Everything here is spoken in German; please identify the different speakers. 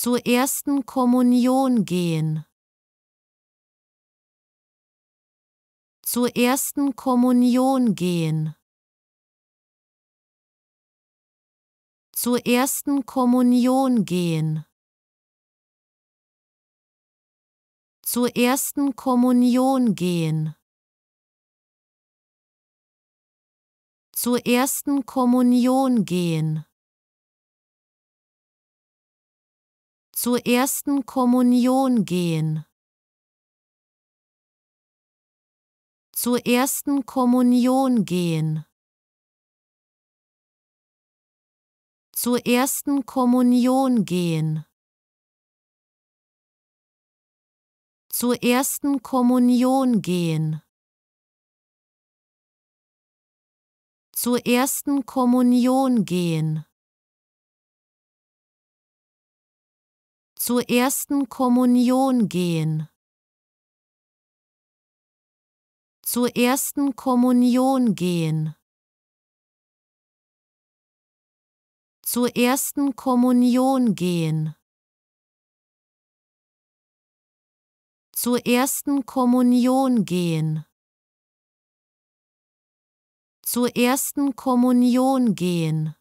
Speaker 1: zur ersten Kommunion gehen, zur ersten Kommunion gehen, zur ersten Kommunion gehen, zur ersten Kommunion gehen. zur ersten Kommunion gehen. Zur ersten Kommunion gehen. Zur ersten Kommunion gehen. Zur ersten Kommunion gehen. Zur ersten Kommunion gehen. zur ersten Kommunion gehen. Zur ersten Kommunion gehen. Zur ersten Kommunion gehen. Zur ersten Kommunion gehen. Zur ersten Kommunion gehen zur ersten Kommunion gehen.